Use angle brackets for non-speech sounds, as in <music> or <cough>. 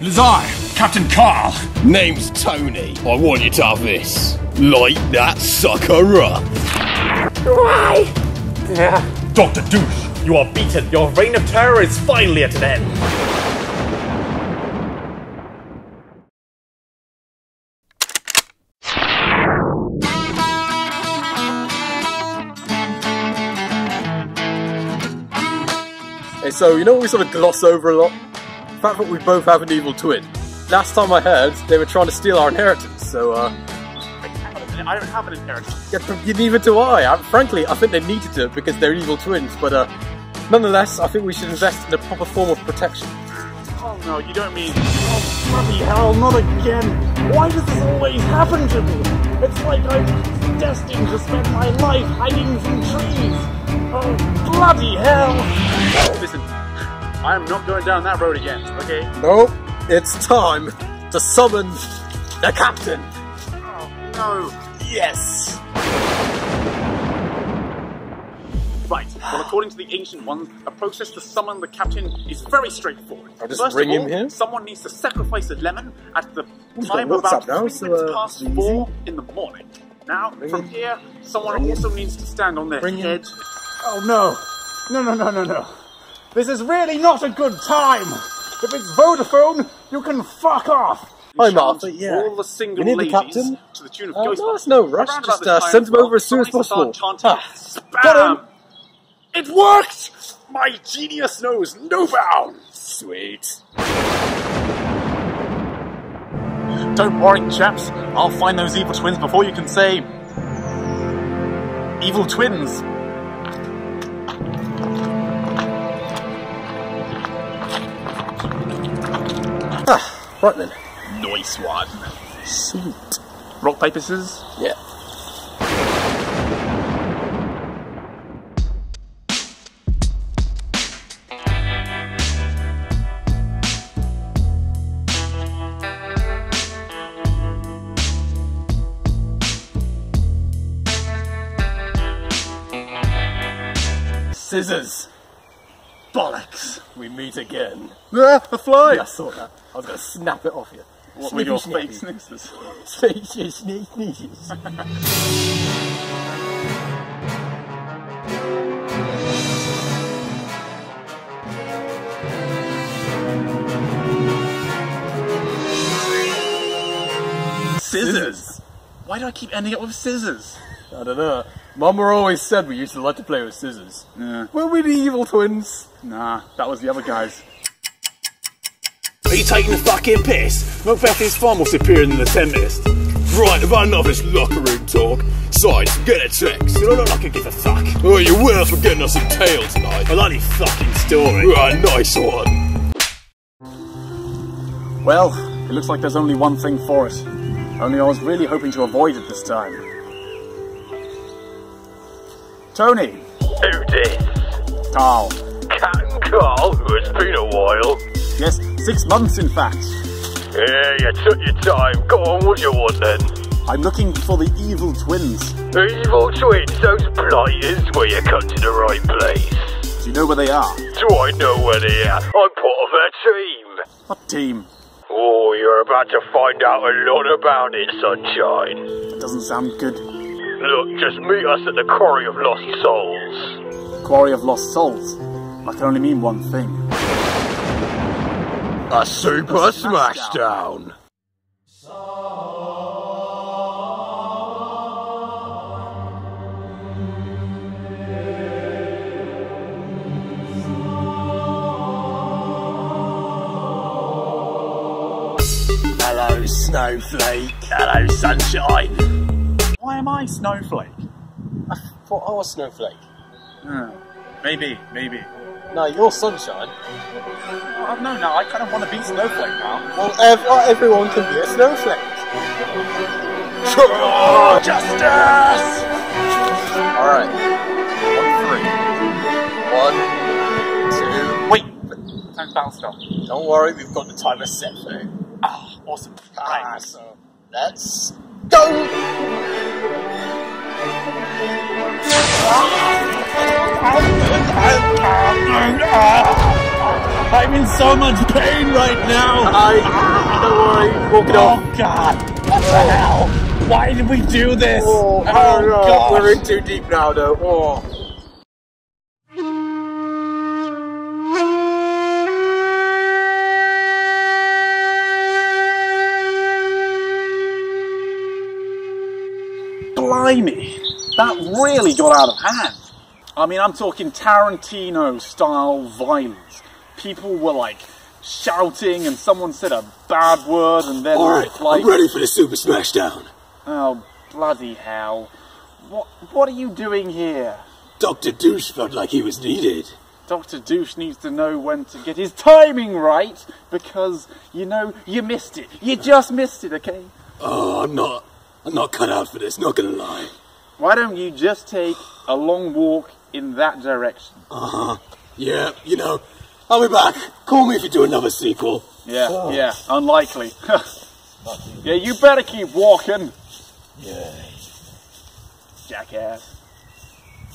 It is I, Captain Carl. Name's Tony. I want you to have this. Light that sucker up. Why? Yeah. Dr. Douche, you are beaten. Your reign of terror is finally at an end. Hey, so you know what we sort of gloss over a lot? The fact that we both have an evil twin. Last time I heard, they were trying to steal our inheritance, so uh... I don't have an inheritance. Yeah, neither do I. I. Frankly, I think they needed to because they're evil twins, but uh, nonetheless, I think we should invest in a proper form of protection. Oh no, you don't mean... Oh, bloody hell, not again! Why does this always happen to me? It's like I'm destined to spend my life hiding from trees! Oh, bloody hell! Listen, I am not going down that road again, okay? Nope. It's time to summon the captain. Oh, no. Yes. Right, well, according to the Ancient One, a process to summon the captain is very straightforward. I'll just First bring of all, him here. someone needs to sacrifice a lemon at the Who's time about now, three so, minutes uh, past easy. four in the morning. Now, Bring from him. here, someone Bring also needs to stand on their Bring him. Oh no! No, no, no, no, no. This is really not a good time! If it's Vodafone, you can fuck off! Hi, Chant Martha, yeah. All the single We need the captain. to the tune of Uh, Ghostbusters. no, it's no rush. Just, uh, send time, them over as soon as possible. start Ah, got him. It worked! My genius knows no bounds! Sweet. Don't worry, chaps. I'll find those evil twins before you can say... Evil twins. Right then. Nice one. Sweet. Rock, paper, scissors? Yeah. Scissors. Bollocks. We meet again. Ah, a fly! Yeah, I saw that. I was going to snap it off you. What with your Snippy fake snappy. snizzers? <laughs> Sneezes, sneeze, sneezes. Scissors! Why do I keep ending up with scissors? I don't know. Mama always said we used to like to play with scissors. Yeah. Were we the evil twins? Nah, that was the other guys. Are you taking the fucking piss? Macbeth is far more superior than the Tempest. Right, I've had enough of this locker room talk. Sides, get a text. You don't look like I give a fuck. Oh, you will for getting us some tail tonight. I like your fucking story. Right, nice one. Well, it looks like there's only one thing for it. Only I was really hoping to avoid it this time. Tony! Who dis? Oh. Carl. Captain Carl, it's been a while. Yes, six months in fact. Yeah, you took your time. Go on, what you want then? I'm looking for the evil twins. Evil twins, those blighters, where you come to the right place. Do you know where they are? Do I know where they are? I'm part of their team. What team? Oh, you're about to find out a lot about it, sunshine. That doesn't sound good. Look, just meet us at the Quarry of Lost Souls. Quarry of Lost Souls. That can only mean one thing. A super smashdown. Hello, Snowflake. Hello, Sunshine. Why am I Snowflake? I thought I was Snowflake. Hmm. Maybe, maybe. No, you're Sunshine. Oh, no, no, I kind of want to be Snowflake now. Well, ev- not everyone can be a snowflake. Justice! Alright. One, three. One, two. Wait! Time battle stop. two. Don't worry, we've got the timer set for you. Ah, awesome. Ah, Right. so let's go! I'm in so much pain right now. I don't worry, walk it off. Oh God! What the hell? Why did we do this? Oh, oh no, we're in too deep now, though. Oh. Blimey, that really got out of hand. I mean, I'm talking Tarantino style violence. People were like shouting, and someone said a bad word, and then Alright, like, I'm ready for the Super Smashdown. oh bloody hell! What what are you doing here? Dr. Douche felt like he was needed. Dr. Douche needs to know when to get his timing right because you know you missed it. You just missed it, okay? Oh, I'm not. I'm not cut out for this, not gonna lie. Why don't you just take a long walk in that direction? Uh huh. Yeah, you know, I'll be back. Call me if you do another sequel. Yeah, yeah, unlikely. <laughs> yeah, you better keep walking. Yeah. Jackass.